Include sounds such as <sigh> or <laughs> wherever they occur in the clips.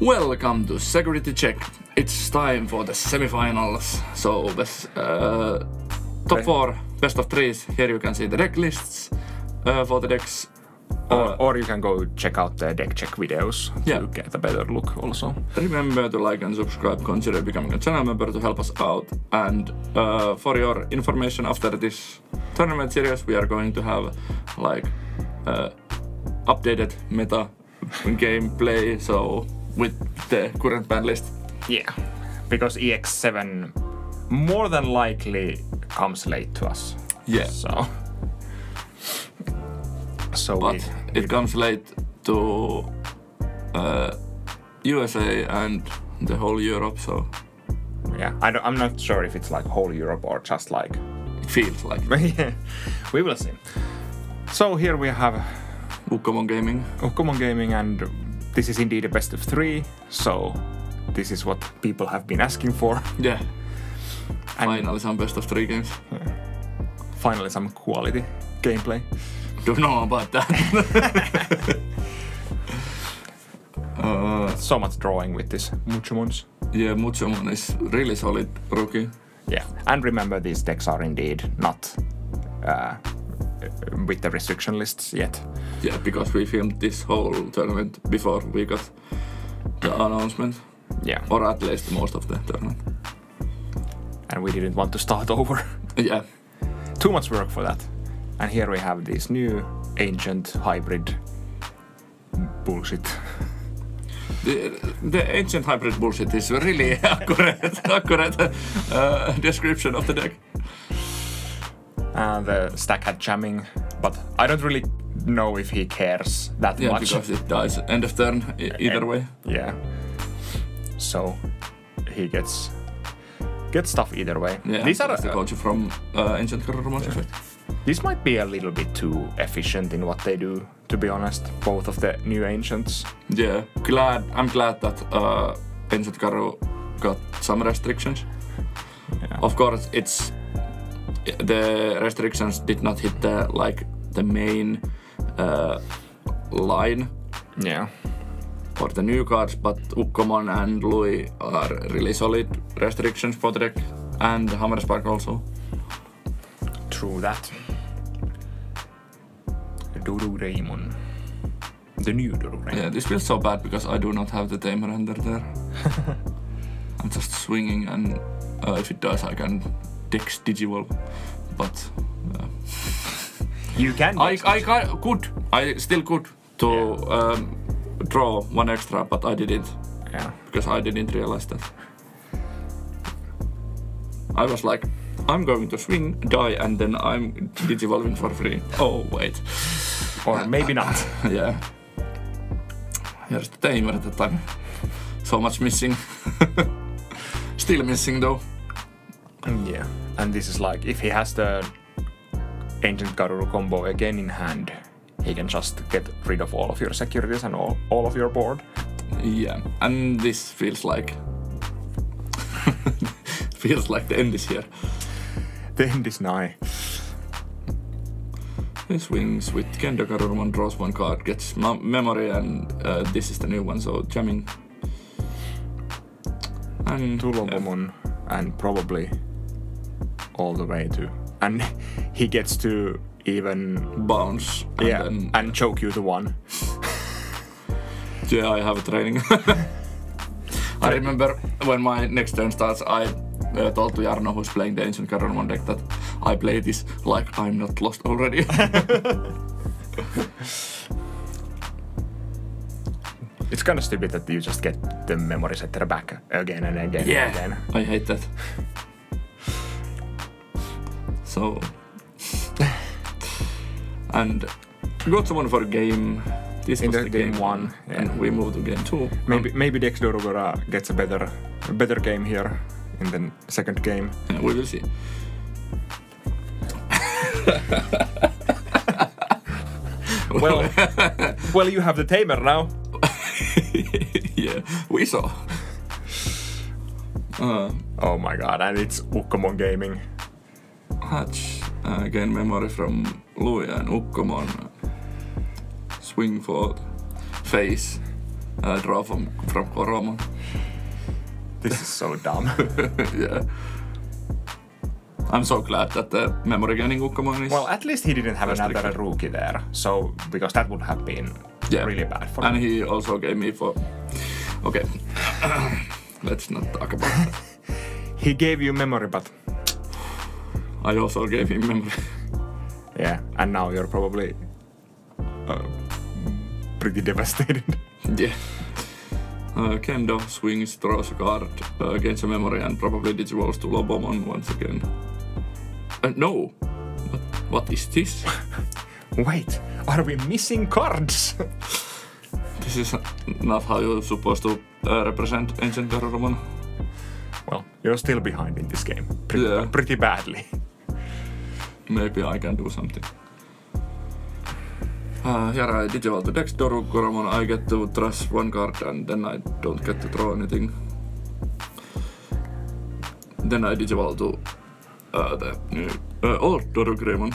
Welcome to Security Check. It's time for the semifinals. So, best, uh, top four, best of threes. Here you can see the deck lists uh, for the decks. Or, or you can go check out the deck check videos to Yeah. get a better look also. Remember to like and subscribe. Consider becoming a channel member to help us out. And uh, for your information, after this tournament series, we are going to have like uh, updated meta <laughs> gameplay. So with the current ban list. Yeah, because EX7 more than likely comes late to us. Yeah. So. So but we, it comes late to uh, USA and the whole Europe, so yeah, I don't, I'm not sure if it's like whole Europe or just like. it feels like <laughs> yeah, we will see. So here we have Ukkomon Gaming. Ukkomon Gaming, and this is indeed a best of three. So this is what people have been asking for. Yeah, And finally some best of three games. finally some quality gameplay. Don't know about that. <laughs> uh, So much drawing with this Muchomons. yeah, Muchomon is really solid rookie. Yeah, and remember these decks are indeed not uh, with the restriction lists yet. Yeah, because we filmed this whole tournament before we got the announcement, Yeah, or at least most of the tournament. and we didn't want to start <laughs> over. Yeah, Too much work for that. And here we have this new ancient hybrid bullshit. The, the ancient hybrid bullshit is really <laughs> accurate, accurate uh, description of the deck. And the stack had jamming, but I don't really know if he cares that Yeah, much. because it dies end of turn either way. Yeah. So he gets gets stuff either way. Yeah, These are the culture from uh, ancient Garurumon's effect. These might be a little bit too efficient in what they do, to be honest. Both of the new ancients. Yeah, glad. I'm glad that uh, ancient Garu got some restrictions. Yeah. Of course, it's the restrictions did not hit the like the main uh, line Yeah. for the new cards, but Ukkomon and Louis are really solid restrictions for the deck, and Hammerspark also. True that. Doru Greymon. The new Doru Greymon. Yeah, this feels so bad because I do not have the tamer under there. <laughs> I'm just swinging, and uh, if it does, I can Dex Digivolve. But uh, <laughs> You can. I, I ca- could, I still could to um, draw one extra, but I didn't Yeah. because I didn't realize that. I was like, I'm going to swing, die, and then I'm digivolving for free. Oh wait, Or maybe not. <laughs> yeah. Here's the tamer at the time. So much missing. <laughs> Still missing though. Yeah. And this is like if he has the Ancient Garuru combo again in hand, he can just get rid of all of your securities and all, all of your board. Yeah, and this feels like <laughs> feels like the end is here. The end is nigh. He swings with Kendo Garurumon, draws one card, gets memory, and uh, this is the new one, so jamming. And yeah, Tulopomon and probably all the way to and he gets to even bounce. And yeah then, and choke you to one. yeah, I have a training. <laughs> I remember when my next turn starts, I uh, told to Jarno, who's playing the Ancient Garurumon deck, that I play this like I'm not lost already. <laughs> It's kind of stupid that you just get the memory setter back again and again Yeah, and again. I hate that. So, and we got someone for game. This In was the game game one, yeah. and we moved to game two. Maybe maybe Dex Dorogora gets a better a better game here in the second game. Um, we will see. <laughs> Well, <laughs> well, you have the tamer now. <laughs> yeah, we saw. Uh, Oh my god, and it's Ukkomon Gaming. Hatch uh, again memory from Louis and Ukkomon. Swing for face. uh, draw from, from Koromon. This is so dumb. <laughs> yeah. I'm so glad that the memory gaining Ukkomon is. well, at least he didn't have another rookie there. So because that would have been Yeah. really bad for and him. he also gave me for. Okay. <clears throat> Let's not talk about that. <laughs> He gave you memory, but I also gave him memory. yeah, and now you're probably uh, pretty devastated. <laughs> yeah. Uh, Kendo swings, throws a card, uh, gains a memory, and probably digivolves to Lobomon once again. Uh, no! What, what is this? <laughs> Wait, are we missing cards? <laughs> this is not how you're supposed to uh, represent Ancient Garurumon. well, you're still behind in this game, pretty, Yeah. pretty badly. Maybe I can do something. Uh, here I digivolve to Dex Dorugoramon. I get to trust one card and then I don't get to draw anything. Then I digivolve to uh, the new uh, old Doru Greymon.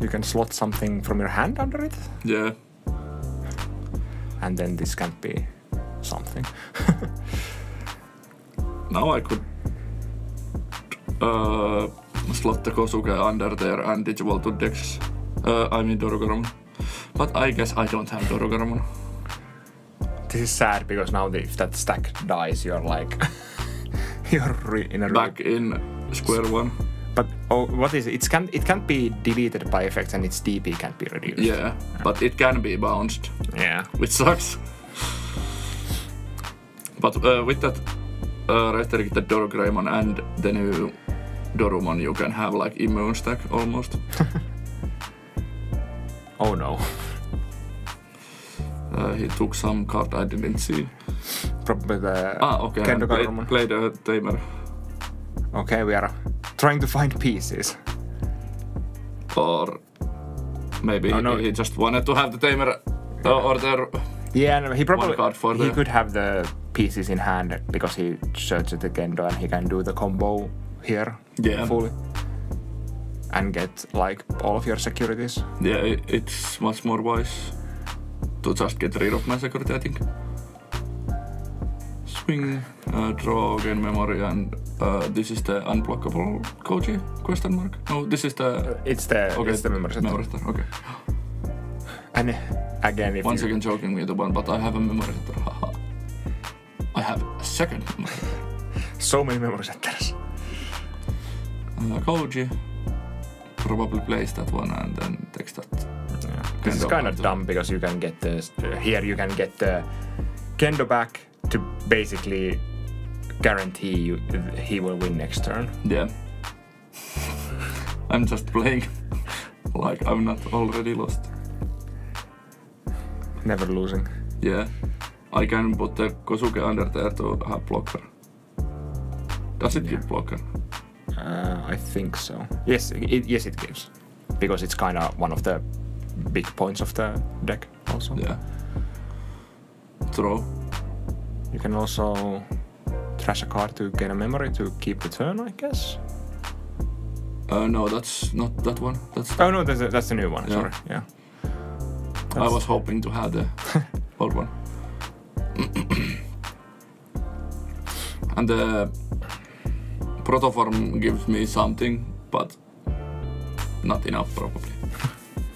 You can slot something from your hand under it, Yeah, and then this can't be something. <laughs> now I could uh, <laughs> slot the Kosuke under there and digivolve to Dex. Uh, I mean Dorugoramon. But I guess I don't have Doru This is sad because now if that stack dies, you're like <laughs> you're in a Back in square one. But oh, what is it? It can it can't be deleted by effects, and its DP can't be reduced. Yeah, but it can be bounced. Yeah. which sucks. but uh, with that uh, restricted Doru Greymon and the new Dorumon, you can have like immune stack almost. <laughs> Oh no. Uh, he took some card I didn't see. Probably the Ah, okay. Kendo and played, Garurumon. played a tamer. Okay, we are trying to find pieces. Or maybe Oh, no. he just wanted to have the tamer uh, or the. Yeah, no, he probably card for he the- could have the pieces in hand because he searches the Kendo and he can do the combo here Yeah. fully and get like all of your securities. Yeah, it's much more wise to just get rid of my security, I think. Swing, uh, draw, gain memory, and uh, this is the unblockable Koji? Question mark? No, this is the. It's the Okay, it's the memory set. memory Okay. And again, if Once you, again, joking with the one, but I have a memory. Haha. <laughs> I have a second memory <laughs> so many memory setters. Uh, Koji probably plays that one and then takes that. Yeah. This is kind of dumb because you can get the here you can get the Kendo back to basically guarantee you he will win next turn. Yeah. I'm just playing <laughs> like I'm not already lost. Never losing. Yeah. I can put the Kosuke under there to have blocker. Does it give blocker? Uh, I think so. Yes, it, yes, it gives because it's kind of one of the big points of the deck. Also, Yeah. Throw. you can also trash a card to get a memory to keep the turn. I guess. Uh, no, that's not that one. That's. Oh no, that's, that's the new one. Yeah. Sorry. Yeah. I was hoping to have the <laughs> old one. <clears throat> and the protoform gives me something, but not enough probably.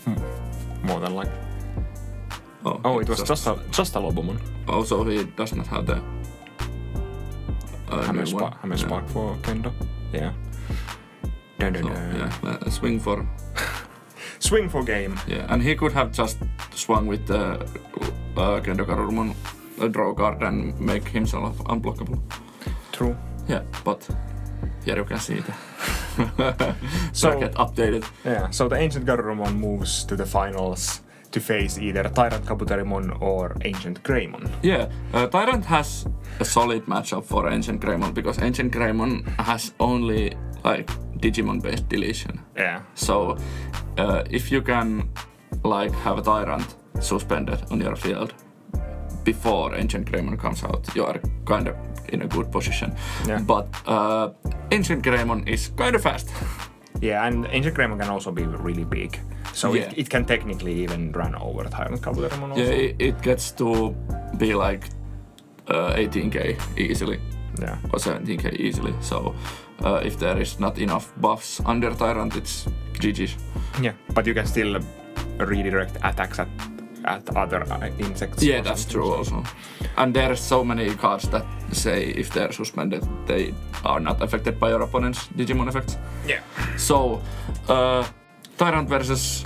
<laughs> More than like. Oh, Oh, it was just a just a Lobomon. Also, he does not have the. Uh, Hammer, spa- hammer Yeah. spark for Kendo. Yeah. Dun, dun, So, dun. yeah, uh, swing for <laughs> Swing for game. yeah, and he could have just swung with the uh, Kendo Garurumon uh, draw card and make himself unblockable. True. Yeah, but here you <laughs> see the So- bracket updated. Yeah. So the ancient Garurumon moves to the finals to face either Tyrant Kabuterimon or Ancient Greymon. Yeah, uh, Tyrant has a solid matchup for Ancient Greymon because Ancient Greymon has only like Digimon based deletion. Yeah. So uh, if you can like have a Tyrant suspended on your field before Ancient Greymon comes out, you are kind of in a good position. Yeah. But uh, Ancient Greymon is kind of fast. <laughs> Yeah, and Ancient Greymon can also be really big. So Yeah. it, it can technically even run over Tyrant Kabuterimon also. Yeah, it, it gets to be like uh, 18k easily yeah. or 17k easily. So uh, if there is not enough buffs under Tyrant, it's GG's. Yeah, but you can still redirect attacks at at other uh, insects. Yeah, that's true also. And there are so many cards that say if they're suspended, they are not affected by your opponent's Digimon effects. Yeah. So, uh, Tyrant versus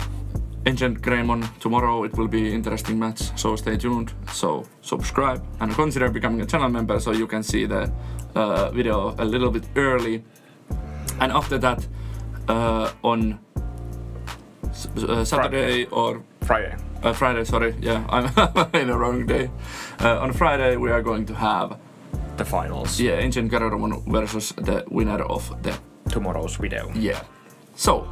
Ancient Greymon tomorrow. It will be interesting match. So stay tuned. So subscribe and consider becoming a channel member so you can see the uh, video a little bit early. And after that, uh, on uh, Saturday or Friday. Uh, Friday, sorry, yeah, <laughs> I'm in the wrong day. Uh, on Friday, we are going to have The finals. yeah, Ancient Garurumon versus the winner of the Tomorrow's video. yeah. So,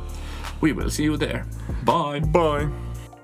we will see you there. Bye. Bye.